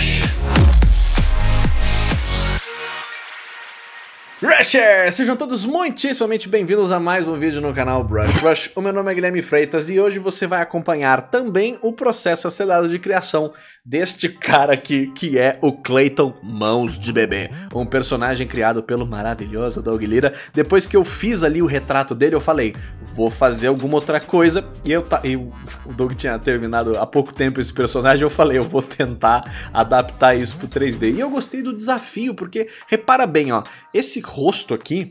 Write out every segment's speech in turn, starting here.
Rush! Rushers! Sejam todos muitíssimamente bem-vindos a mais um vídeo no canal Brush Rush. O meu nome é Guilherme Freitas e hoje você vai acompanhar também o processo acelerado de criação deste cara aqui, que é o Clayton Mãos de Bebê, um personagem criado pelo maravilhoso Doug Lira. Depois que eu fiz ali o retrato dele, eu falei, vou fazer alguma outra coisa, e eu, e o Doug tinha terminado há pouco tempo esse personagem, eu falei, eu vou tentar adaptar isso pro 3D. E eu gostei do desafio, porque, repara bem, ó, esse rosto aqui,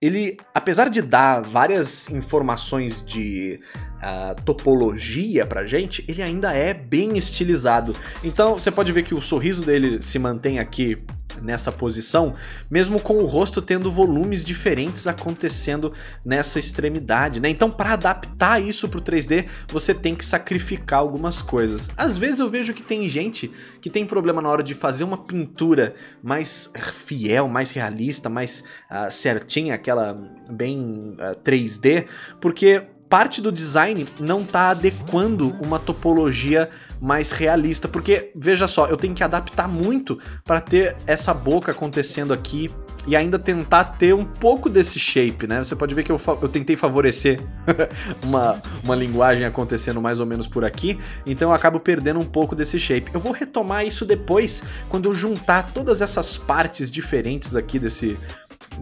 ele, apesar de dar várias informações de uh, topologia pra gente, ele ainda é bem estilizado. Então você pode ver que o sorriso dele se mantém aqui nessa posição, mesmo com o rosto tendo volumes diferentes acontecendo nessa extremidade, né? Então, para adaptar isso para o 3D, você tem que sacrificar algumas coisas. Às vezes eu vejo que tem gente que tem problema na hora de fazer uma pintura mais fiel, mais realista, mais uh, certinha, aquela bem uh, ah, 3D, porque parte do design não está adequando uma topologia mais realista, porque veja só, eu tenho que adaptar muito para ter essa boca acontecendo aqui e ainda tentar ter um pouco desse shape, né? Você pode ver que eu, eu tentei favorecer uma, uma linguagem acontecendo mais ou menos por aqui, então eu acabo perdendo um pouco desse shape. Eu vou retomar isso depois, quando eu juntar todas essas partes diferentes aqui desse,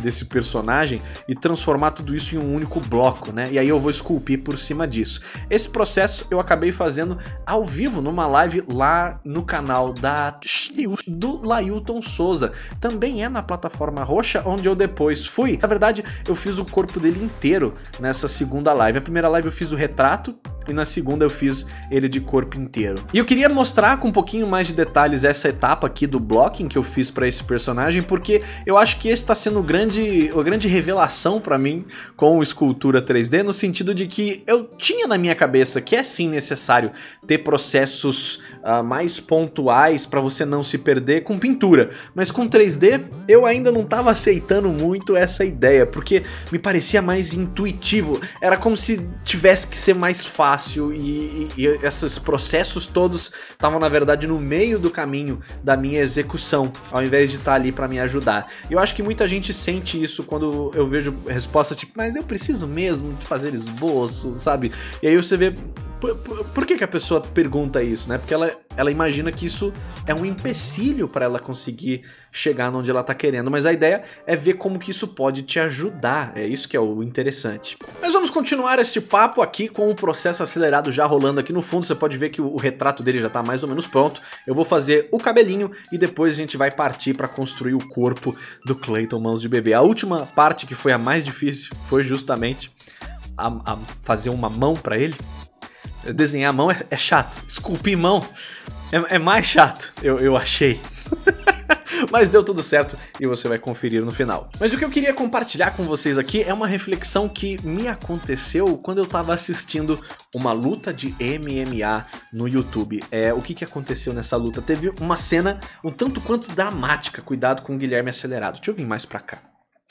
desse personagem e transformar tudo isso em um único bloco, né? E aí eu vou esculpir por cima disso. Esse processo eu acabei fazendo ao vivo numa live lá no canal da do Lailton Souza. Também é na plataforma roxa, onde eu depois fui. Na verdade, eu fiz o corpo dele inteiro nessa segunda live. A primeira live eu fiz o retrato, e na segunda eu fiz ele de corpo inteiro. E eu queria mostrar com um pouquinho mais de detalhes essa etapa aqui do blocking que eu fiz para esse personagem, porque eu acho que esse está sendo grande, a grande revelação para mim com Escultura 3D, no sentido de que eu tinha na minha cabeça que é sim necessário ter processos uh, mais pontuais para você não se perder com pintura, mas com 3D eu ainda não estava aceitando muito essa ideia, porque me parecia mais intuitivo, era como se tivesse que ser mais fácil fácil e, e, e esses processos todos estavam na verdade no meio do caminho da minha execução, ao invés de estar tá ali para me ajudar. Eu acho que muita gente sente isso quando eu vejo respostas tipo, mas eu preciso mesmo de fazer esboço, sabe? E aí você vê por, por, por, que, que a pessoa pergunta isso, né? Porque ela, ela imagina que isso é um empecilho para ela conseguir chegar onde ela tá querendo, mas a ideia é ver como que isso pode te ajudar, é isso que é o interessante. Mas vamos continuar este papo aqui com o processo acelerado já rolando aqui no fundo, você pode ver que o, retrato dele já tá mais ou menos pronto, eu vou fazer o cabelinho e depois a gente vai partir para construir o corpo do Clayton Mãos de Bebê. A última parte que foi a mais difícil foi justamente a, a fazer uma mão para ele, Desenhar mão é, é chato. Esculpir mão é, é mais chato, eu, eu achei. Mas deu tudo certo e você vai conferir no final. Mas o que eu queria compartilhar com vocês aqui é uma reflexão que me aconteceu quando eu tava assistindo uma luta de MMA no YouTube. É, o que, que aconteceu nessa luta? Teve uma cena um tanto quanto dramática, cuidado com o Guilherme acelerado. Deixa eu vir mais pra cá.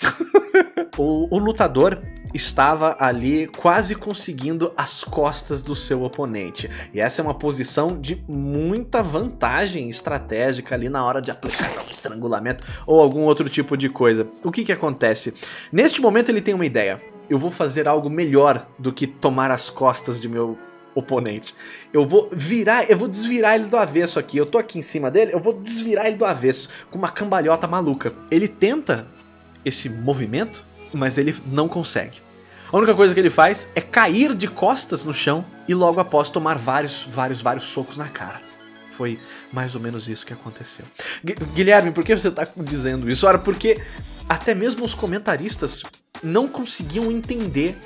o, o lutador estava ali quase conseguindo as costas do seu oponente. E essa é uma posição de muita vantagem estratégica ali na hora de aplicar um estrangulamento ou algum outro tipo de coisa. O que que acontece? Neste momento ele tem uma ideia. Eu vou fazer algo melhor do que tomar as costas de meu oponente. Eu vou virar, eu vou desvirar ele do avesso aqui. Eu tô aqui em cima dele, eu vou desvirar ele do avesso com uma cambalhota maluca. Ele tenta esse movimento, mas ele não consegue. A única coisa que ele faz é cair de costas no chão e logo após tomar vários, vários, vários socos na cara. Foi mais ou menos isso que aconteceu. Guilherme, por que você está dizendo isso? Ora, porque até mesmo os comentaristas não conseguiam entender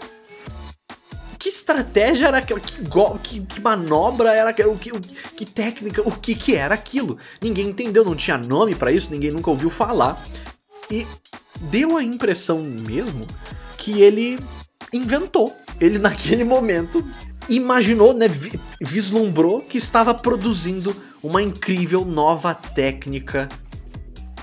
que estratégia era aquela, que, que, que manobra era aquela, que, que técnica, o que, que era aquilo. Ninguém entendeu, não tinha nome para isso, ninguém nunca ouviu falar. E deu a impressão mesmo que ele inventou. Ele naquele momento imaginou, né, vislumbrou que estava produzindo uma incrível nova técnica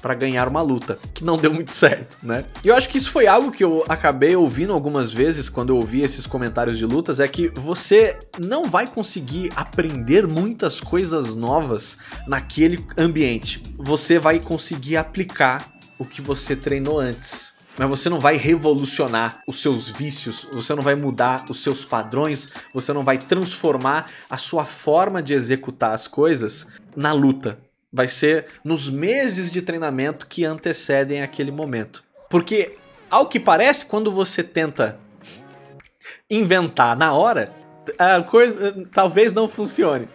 para ganhar uma luta, que não deu muito certo, né? E eu acho que isso foi algo que eu acabei ouvindo algumas vezes quando eu ouvi esses comentários de lutas, é que você não vai conseguir aprender muitas coisas novas naquele ambiente. Você vai conseguir aplicar o que você treinou antes mas você não vai revolucionar os seus vícios, você não vai mudar os seus padrões, você não vai transformar a sua forma de executar as coisas na luta. Vai ser nos meses de treinamento que antecedem aquele momento. Porque, ao que parece, quando você tenta inventar na hora, a coisa talvez não funcione.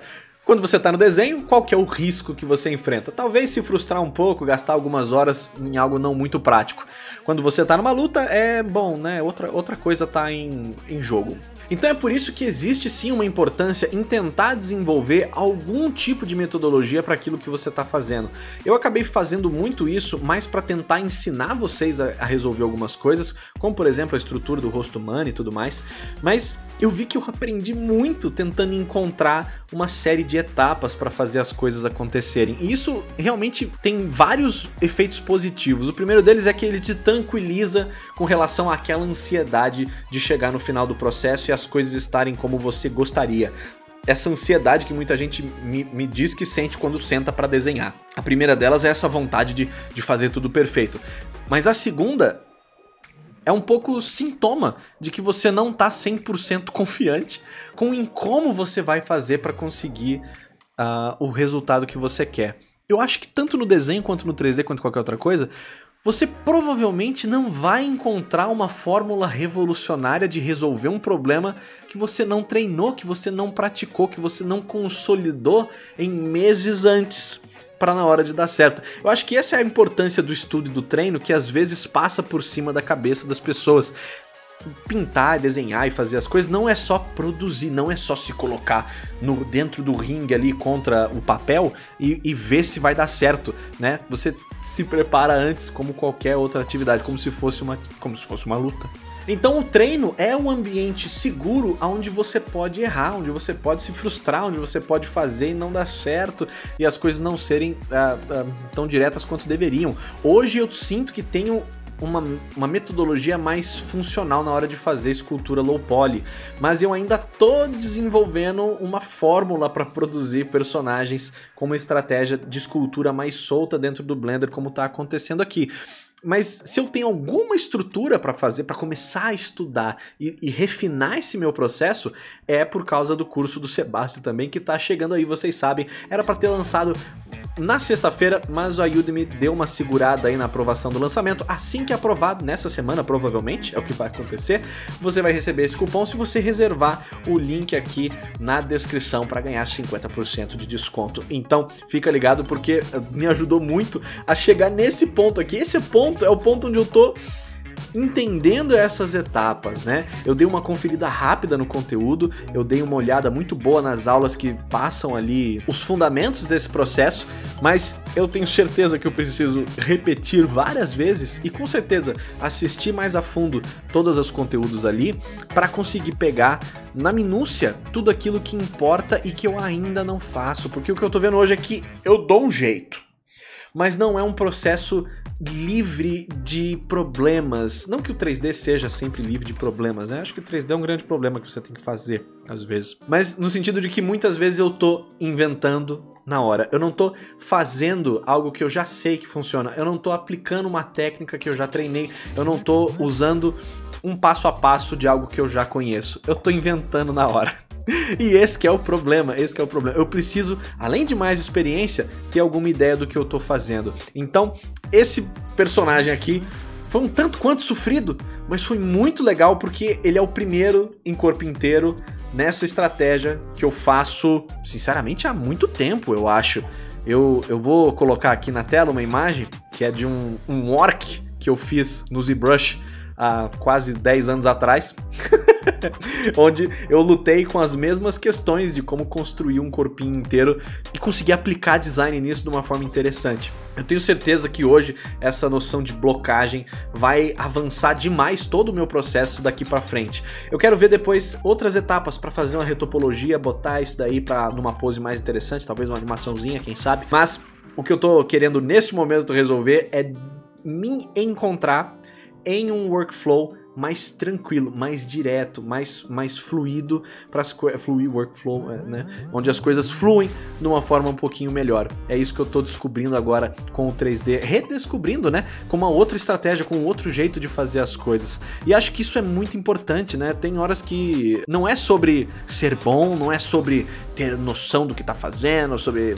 Quando você está no desenho, qual que é o risco que você enfrenta? Talvez se frustrar um pouco, gastar algumas horas em algo não muito prático. Quando você está numa luta, é bom, né? Outra, outra coisa está em, em jogo. Então é por isso que existe sim uma importância em tentar desenvolver algum tipo de metodologia para aquilo que você está fazendo. Eu acabei fazendo muito isso mais para tentar ensinar vocês a, a, resolver algumas coisas, como por exemplo a estrutura do rosto humano e tudo mais, mas eu vi que eu aprendi muito tentando encontrar uma série de etapas para fazer as coisas acontecerem. E isso realmente tem vários efeitos positivos. O primeiro deles é que ele te tranquiliza com relação àquela ansiedade de chegar no final do processo e as coisas estarem como você gostaria essa ansiedade que muita gente me, me diz que sente quando senta para desenhar. A primeira delas é essa vontade de, de fazer tudo perfeito. Mas a segunda é um pouco sintoma de que você não tá 100% confiante com em como você vai fazer para conseguir uh, o resultado que você quer. Eu acho que tanto no desenho quanto no 3D quanto qualquer outra coisa, você provavelmente não vai encontrar uma fórmula revolucionária de resolver um problema que você não treinou, que você não praticou, que você não consolidou em meses antes para na hora de dar certo. Eu acho que essa é a importância do estudo e do treino que às vezes passa por cima da cabeça das pessoas pintar, desenhar e fazer as coisas não é só produzir, não é só se colocar no dentro do ringue ali contra o papel e, e, ver se vai dar certo, né? Você se prepara antes como qualquer outra atividade, como se fosse uma, como se fosse uma luta. Então o treino é um ambiente seguro onde você pode errar, onde você pode se frustrar, onde você pode fazer e não dar certo e as coisas não serem ah, ah, tão diretas quanto deveriam. Hoje eu sinto que tenho uma, uma metodologia mais funcional na hora de fazer escultura low poly, mas eu ainda tô desenvolvendo uma fórmula para produzir personagens com uma estratégia de escultura mais solta dentro do Blender, como está acontecendo aqui mas se eu tenho alguma estrutura para fazer, para começar a estudar e, e, refinar esse meu processo, é por causa do curso do Sebastião também, que está chegando aí, vocês sabem. Era para ter lançado na sexta-feira, mas a Udemy deu uma segurada aí na aprovação do lançamento. Assim que aprovado, nessa semana provavelmente, é o que vai acontecer, você vai receber esse cupom se você reservar o link aqui na descrição para ganhar 50% de desconto. Então, fica ligado porque me ajudou muito a chegar nesse ponto aqui. Esse ponto é o ponto onde eu tô entendendo essas etapas, né? Eu dei uma conferida rápida no conteúdo, eu dei uma olhada muito boa nas aulas que passam ali os fundamentos desse processo, mas eu tenho certeza que eu preciso repetir várias vezes e com certeza assistir mais a fundo todos os conteúdos ali para conseguir pegar na minúcia tudo aquilo que importa e que eu ainda não faço, porque o que eu tô vendo hoje é que eu dou um jeito mas não é um processo livre de problemas. Não que o 3D seja sempre livre de problemas, né? Acho que o 3D é um grande problema que você tem que fazer, às vezes. Mas no sentido de que muitas vezes eu tô inventando na hora. Eu não tô fazendo algo que eu já sei que funciona. Eu não tô aplicando uma técnica que eu já treinei. Eu não tô usando um passo a passo de algo que eu já conheço. Eu tô inventando na hora. e esse que é o problema, esse que é o problema. Eu preciso, além de mais experiência, ter alguma ideia do que eu tô fazendo. Então, esse personagem aqui foi um tanto quanto sofrido, mas foi muito legal porque ele é o primeiro em corpo inteiro nessa estratégia que eu faço, sinceramente, há muito tempo, eu acho. Eu, eu vou colocar aqui na tela uma imagem que é de um, um orc que eu fiz no ZBrush há quase 10 anos atrás. onde eu lutei com as mesmas questões de como construir um corpinho inteiro e conseguir aplicar design nisso de uma forma interessante. Eu tenho certeza que hoje essa noção de blocagem vai avançar demais todo o meu processo daqui para frente. Eu quero ver depois outras etapas para fazer uma retopologia, botar isso daí para numa pose mais interessante, talvez uma animaçãozinha, quem sabe. Mas o que eu tô querendo neste momento resolver é me encontrar em um workflow mais tranquilo, mais direto, mais, mais fluido para as fluir workflow, é, né? Onde as coisas fluem de uma forma um pouquinho melhor. É isso que eu estou descobrindo agora com o 3D, redescobrindo, né? Com uma outra estratégia, com outro jeito de fazer as coisas. E acho que isso é muito importante, né? Tem horas que não é sobre ser bom, não é sobre ter noção do que está fazendo, sobre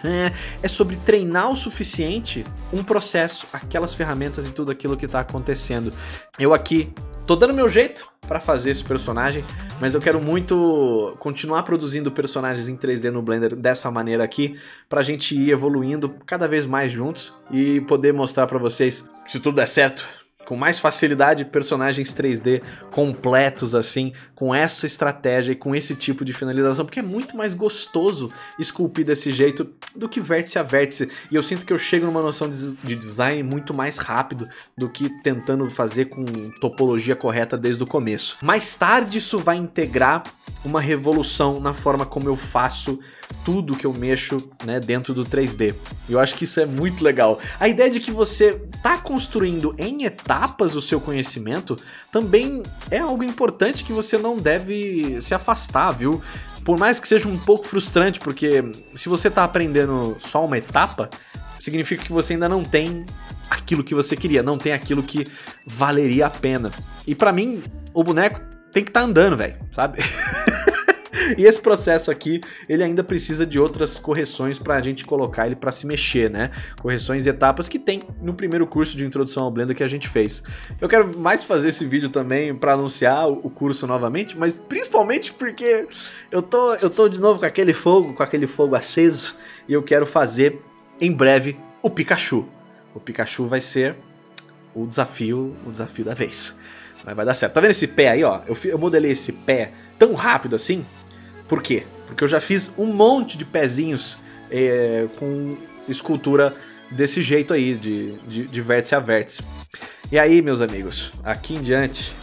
é sobre treinar o suficiente um processo, aquelas ferramentas e tudo aquilo que está acontecendo. Eu aqui Tô dando meu jeito para fazer esse personagem, mas eu quero muito continuar produzindo personagens em 3D no Blender dessa maneira aqui, pra gente ir evoluindo cada vez mais juntos e poder mostrar para vocês, se tudo der certo, com mais facilidade personagens 3D completos assim, com essa estratégia e com esse tipo de finalização, porque é muito mais gostoso esculpir desse jeito do que vértice a vértice. E eu sinto que eu chego numa noção de design muito mais rápido do que tentando fazer com topologia correta desde o começo. Mais tarde isso vai integrar uma revolução na forma como eu faço tudo que eu mexo né, dentro do 3D. E eu acho que isso é muito legal. A ideia de que você está construindo em etapas o seu conhecimento também é algo importante que você não deve se afastar, viu? Por mais que seja um pouco frustrante, porque se você está aprendendo só uma etapa, significa que você ainda não tem aquilo que você queria, não tem aquilo que valeria a pena. E para mim, o boneco tem que estar tá andando, velho, sabe? e esse processo aqui, ele ainda precisa de outras correções para a gente colocar ele para se mexer, né? Correções e etapas que tem no primeiro curso de introdução ao Blender que a gente fez. Eu quero mais fazer esse vídeo também para anunciar o curso novamente, mas principalmente porque eu tô, eu tô de novo com aquele fogo, com aquele fogo aceso, e eu quero fazer em breve o Pikachu. O Pikachu vai ser o desafio, o desafio da vez. Mas vai dar certo. Tá vendo esse pé aí, ó? Eu, eu modelei esse pé tão rápido assim por quê? Porque eu já fiz um monte de pezinhos é, com escultura desse jeito aí, de, de, de vértice a vértice. E aí, meus amigos, aqui em diante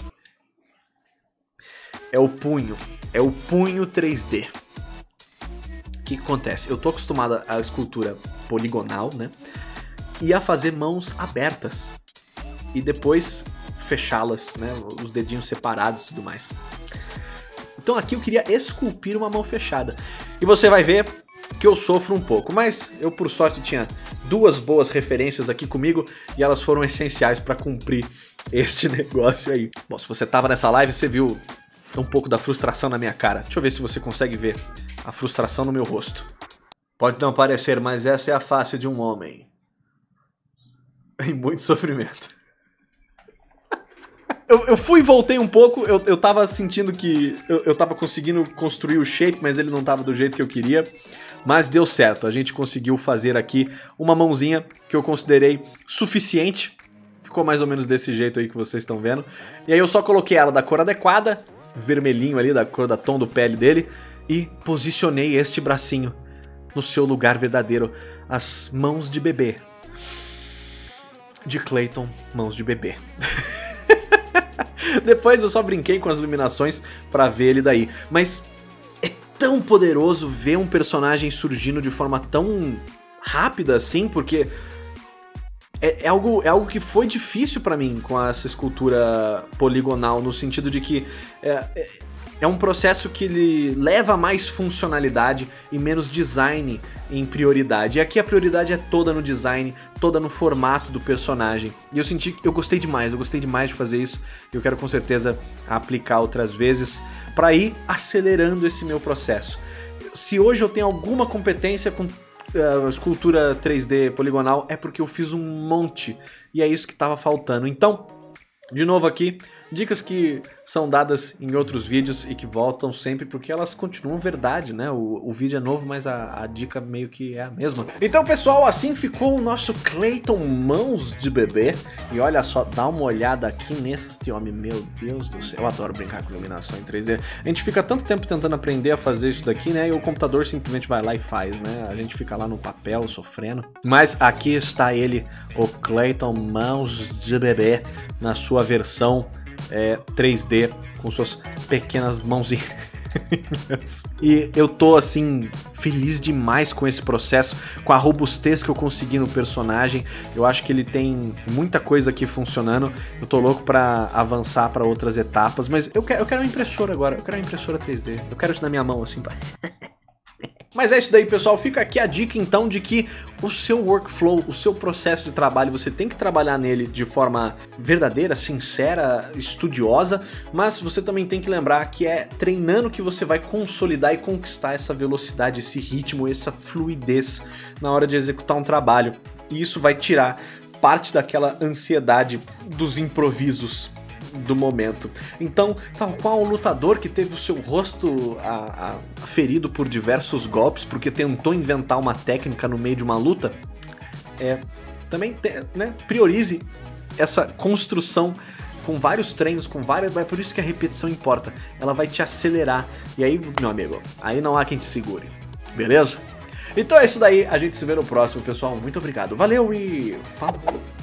é o punho, é o punho 3D. O que, que acontece? Eu tô acostumado à escultura poligonal, né? E a fazer mãos abertas. E depois fechá-las, né? Os dedinhos separados e tudo mais. Então aqui eu queria esculpir uma mão fechada. E você vai ver que eu sofro um pouco, mas eu por sorte tinha duas boas referências aqui comigo e elas foram essenciais para cumprir este negócio aí. Bom, se você tava nessa live, você viu um pouco da frustração na minha cara. Deixa eu ver se você consegue ver a frustração no meu rosto. Pode não parecer, mas essa é a face de um homem. Em muito sofrimento. Eu, eu fui e voltei um pouco, eu, eu tava sentindo que eu, eu tava conseguindo construir o shape, mas ele não tava do jeito que eu queria. Mas deu certo, a gente conseguiu fazer aqui uma mãozinha que eu considerei suficiente. Ficou mais ou menos desse jeito aí que vocês estão vendo. E aí eu só coloquei ela da cor adequada, vermelhinho ali, da cor da tom do pele dele, e posicionei este bracinho no seu lugar verdadeiro, as mãos de bebê. De Clayton, mãos de bebê. Depois eu só brinquei com as iluminações para ver ele daí. Mas é tão poderoso ver um personagem surgindo de forma tão rápida assim, porque é, é, algo, é algo que foi difícil para mim com essa escultura poligonal, no sentido de que é, é, é, um processo que ele leva mais funcionalidade e menos design em prioridade. E aqui a prioridade é toda no design, toda no formato do personagem. E eu senti que eu gostei demais, eu gostei demais de fazer isso. E eu quero com certeza aplicar outras vezes para ir acelerando esse meu processo. Se hoje eu tenho alguma competência com uh, escultura 3D poligonal é porque eu fiz um monte e é isso que estava faltando. Então, de novo aqui, dicas que são dadas em outros vídeos e que voltam sempre porque elas continuam verdade, né? O, o vídeo é novo, mas a, a, dica meio que é a mesma. Então, pessoal, assim ficou o nosso Clayton Mãos de Bebê. E olha só, dá uma olhada aqui neste homem, meu Deus do céu. Eu adoro brincar com iluminação em 3D. A gente fica tanto tempo tentando aprender a fazer isso daqui, né? E o computador simplesmente vai lá e faz, né? A gente fica lá no papel sofrendo. Mas aqui está ele, o Clayton Mãos de Bebê, na sua versão é, 3D com suas pequenas mãozinhas. e eu tô assim feliz demais com esse processo, com a robustez que eu consegui no personagem. Eu acho que ele tem muita coisa aqui funcionando. Eu tô louco para avançar para outras etapas, mas eu quero, eu quero uma impressora agora. Eu quero uma impressora 3D. Eu quero isso na minha mão assim, pá. Mas é isso daí, pessoal. Fica aqui a dica, então, de que o seu workflow, o seu processo de trabalho, você tem que trabalhar nele de forma verdadeira, sincera, estudiosa, mas você também tem que lembrar que é treinando que você vai consolidar e conquistar essa velocidade, esse ritmo, essa fluidez na hora de executar um trabalho. E isso vai tirar parte daquela ansiedade dos improvisos do momento. Então, tal qual o lutador que teve o seu rosto a, a, ferido por diversos golpes porque tentou inventar uma técnica no meio de uma luta, é, também te, né, priorize essa construção com vários treinos, com várias. É por isso que a repetição importa. Ela vai te acelerar. E aí, meu amigo, aí não há quem te segure. Beleza? Então é isso daí. A gente se vê no próximo, pessoal. Muito obrigado. Valeu e falou!